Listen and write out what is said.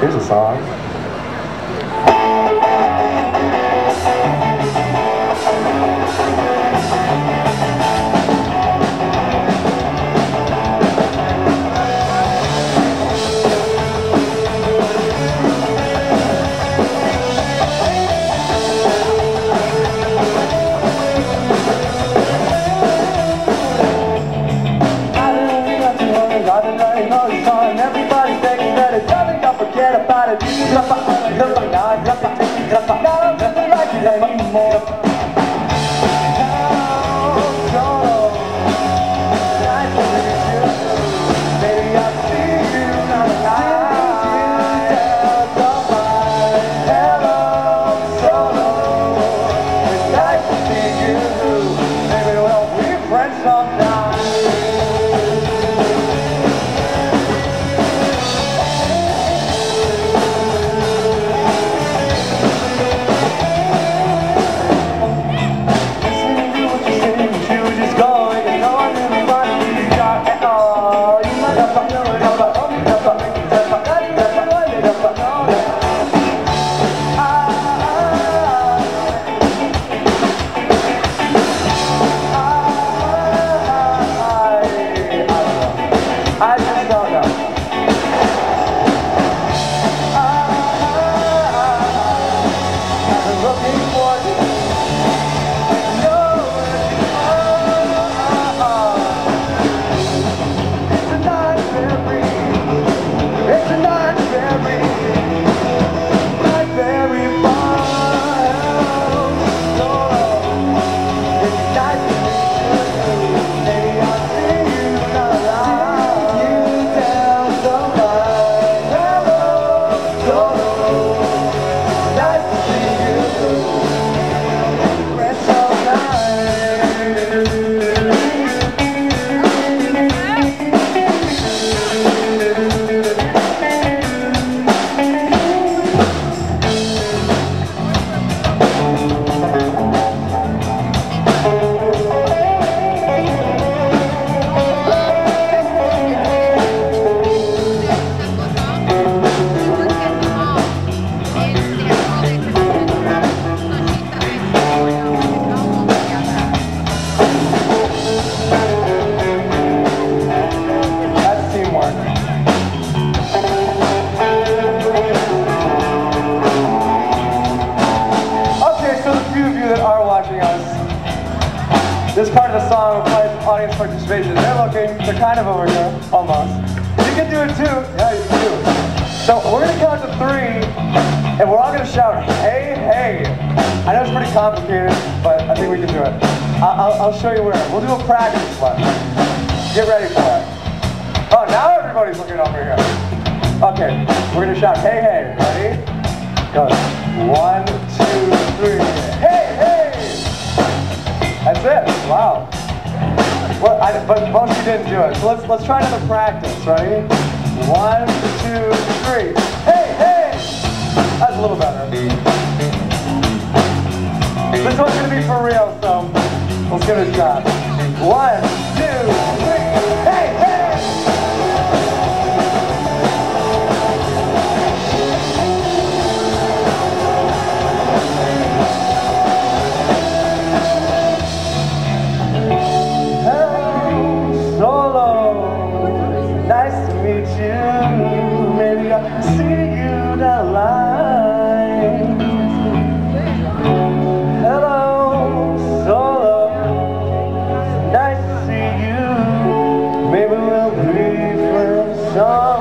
Here's a song. Grapa, grapa, grapa, grapa, grapa. Few of you that are watching us, this part of the song requires audience participation. They're looking, they're kind of over here, almost. You can do it too. Yeah, you can do it. So we're gonna count to three, and we're all gonna shout, hey, hey. I know it's pretty complicated, but I think we can do it. I- I'll, I'll show you where. We'll do a practice one. Get ready for it. Oh, now everybody's looking over here. Okay, we're gonna shout, hey, hey. Ready? One, two, three. Hey, hey! That's it. Wow. Well, I, but most you didn't do it. So let's let's try another practice. right? One, two, three. Hey, hey! That's a little better. This one's gonna be for real, so let's give it a shot. One, see you down line. Hello, solo. Nice to see you. Maybe we'll be friends.